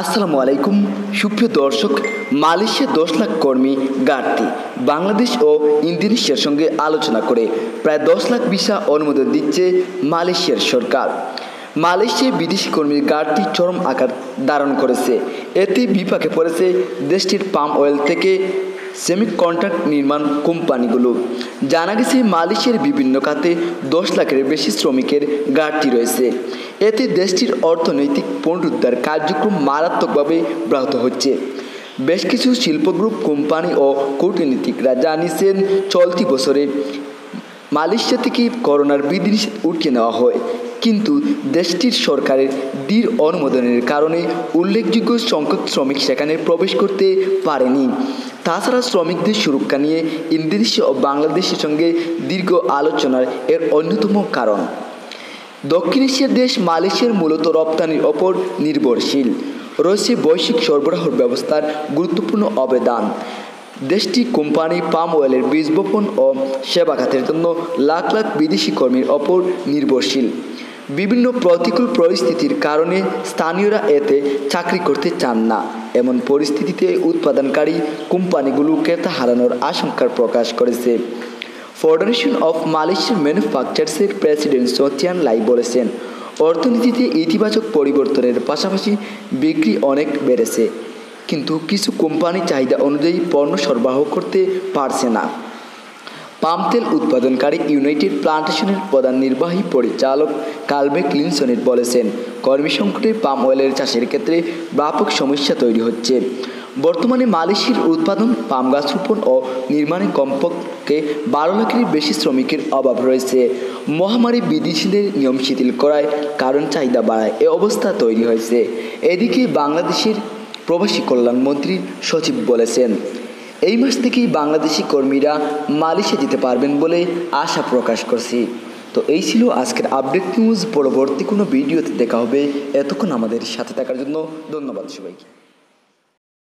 আসসালামু আলাইকুম। সুপ্রিয় দর্শক মালয়েশিয়া দশ লাখ কর্মী, ঘাটতি, বাংলাদেশ ও ইন্দোনেশিয়ার সঙ্গে আলোচনা করে প্রায় দশ লাখ ভিসা অনুমোদন দিচ্ছে মালয়েশিয়ার সরকার। মালয়েশিয়ায় বিদেশি কর্মীর ঘাটতি চরম আকার ধারণ করেছে। এতে বিপাকে পড়েছে দেশটির পাম অয়েল থেকে সেমি কন্ট্রাক্ট নির্মাণ কোম্পানিগুলো। জানা গেছে, মালয়েশিয়ার বিভিন্ন খাতে দশ লাখের বেশি শ্রমিকের ঘাটতি রয়েছে। এতে দেশটির অর্থনৈতিক পুনরুদ্ধার কার্যক্রম মারাত্মকভাবে ব্যাহত হচ্ছে। বেশ কিছু শিল্প গ্রুপ কোম্পানি ও কূটনীতিকরা জানিয়েছেন, চলতি বছরে মালয়েশিয়া থেকে করোনার বিধিনিষেধ উঠিয়ে নেওয়া হয়। কিন্তু দেশটির সরকারের দৃঢ় অনুমোদনের কারণে উল্লেখযোগ্য সংখ্যক শ্রমিক সেখানে প্রবেশ করতে পারেনি। তাছাড়া শ্রমিকদের সুরক্ষা নিয়ে ইন্দোনেশিয়া ও বাংলাদেশের সঙ্গে দীর্ঘ আলোচনার এর অন্যতম কারণ। দক্ষিণ এশিয়ার দেশ মালয়েশিয়ার মূলত রপ্তানির ওপর নির্ভরশীল। রয়েছে বৈশ্বিক সরবরাহ ব্যবস্থার গুরুত্বপূর্ণ অবদান। দেশটি কোম্পানি পাম অয়েলের বীজ বপন ও সেবা খাতের জন্য লাখ লাখ বিদেশি কর্মীর ওপর নির্ভরশীল। বিভিন্ন প্রতিকূল পরিস্থিতির কারণে স্থানীয়রা এতে চাকরি করতে চান না। এমন পরিস্থিতিতে উৎপাদনকারী কোম্পানিগুলো ক্রেতা হারানোর আশঙ্কার প্রকাশ করেছে। ফেডারেশন অফ মালয়েশিয়ান ম্যানুফ্যাকচার্সের প্রেসিডেন্ট সোচিয়ান লাই বলেছেন, অর্থনীতিতে ইতিবাচক পরিবর্তনের পাশাপাশি বিক্রি অনেক বেড়েছে। কিন্তু কিছু কোম্পানি চাহিদা অনুযায়ী পণ্য সরবরাহ করতে পারছে না। পাম তেল উৎপাদনকারী ইউনাইটেড প্লান্টেশনের প্রধান নির্বাহী পরিচালক কালবে ক্লিনসনের বলেছেন, কর্মী সংকটে পাম অয়েলের চাষের ক্ষেত্রে ব্যাপক সমস্যা তৈরি হচ্ছে। বর্তমানে মালয়েশিয়ার উৎপাদন পাম গাছ রোপণ ও নির্মাণে কমপক্ষে বারো লাখের বেশি শ্রমিকের অভাব রয়েছে। মহামারী বিদেশিদের নিয়ম শিথিল করায় কারণ চাহিদা বাড়ায় এ অবস্থা তৈরি হয়েছে। এদিকে বাংলাদেশের প্রবাসী কল্যাণ মন্ত্রী সচিব বলেছেন এই মাস থেকেই বাংলাদেশি কর্মীরা মালয়েশিয়া যেতে পারবেন বলে আশা প্রকাশ করছি। তো এই ছিল আজকের আপডেট নিউজ পরবর্তী কোনো ভিডিওতে দেখা হবে। এতক্ষণ আমাদের সাথে থাকার জন্য ধন্যবাদ সবাইকে।